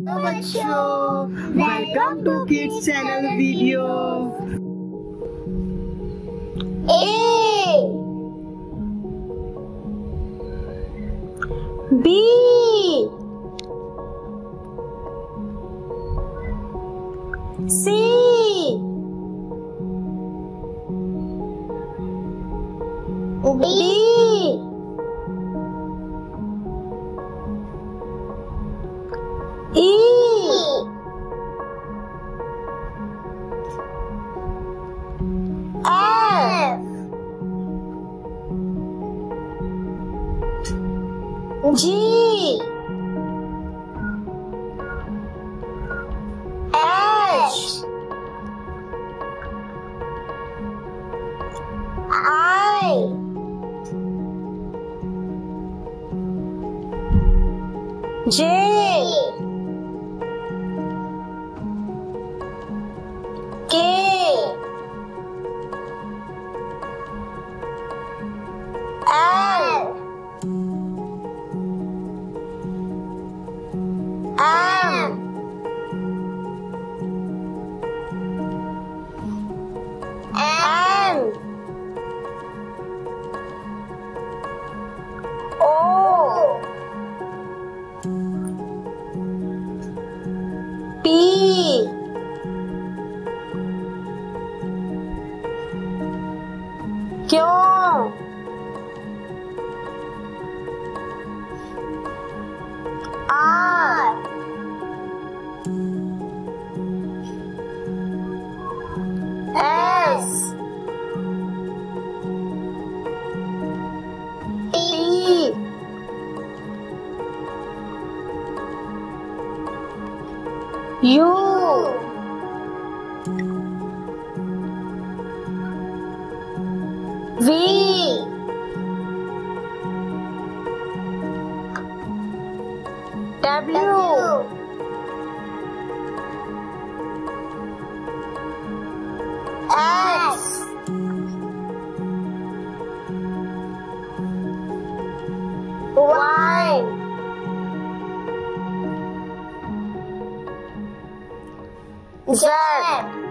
Robot Show! Welcome to Kids Channel video! A B C D G. H. I. J P Q? U V. W. X. Y Jen.